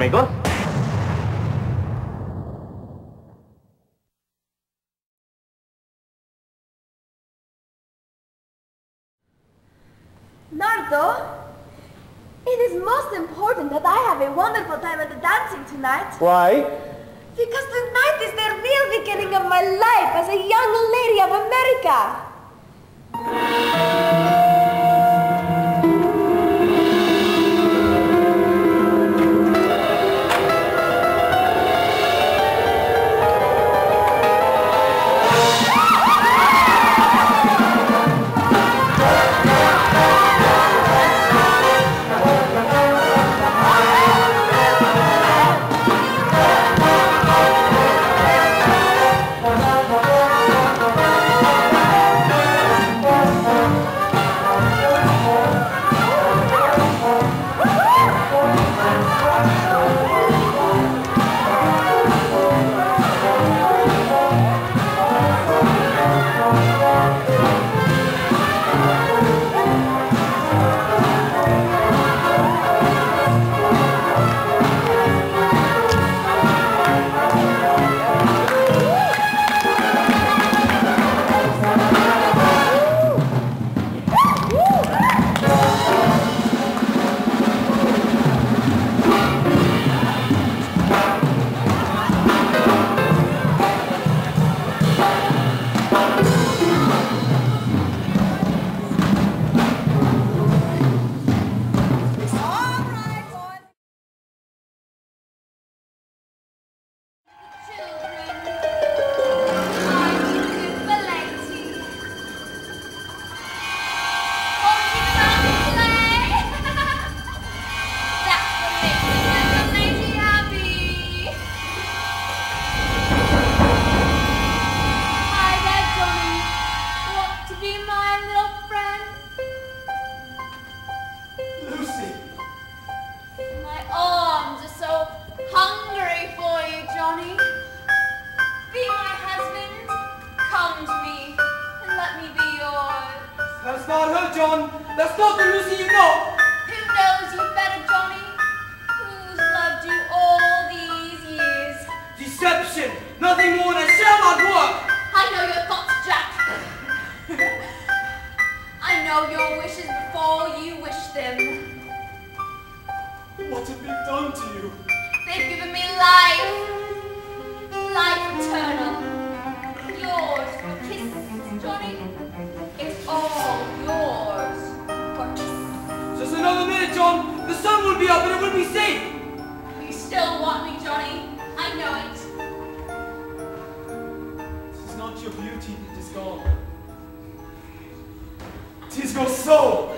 amigos. Nardo, it is most important that I have a wonderful time at the dancing tonight. Why? Because tonight is the real beginning of my life as a young lady of America. Not her, John. That's not the Lucy you know. Who knows you better, Johnny? Who's loved you all these years? Deception. Nothing more than shell not work. I know your thoughts, Jack. I know your wishes before you wish them. What have they done to you? They've given me. Life up and it will be safe. You still want me, Johnny. I know it. It is not your beauty that is gone. It is your soul.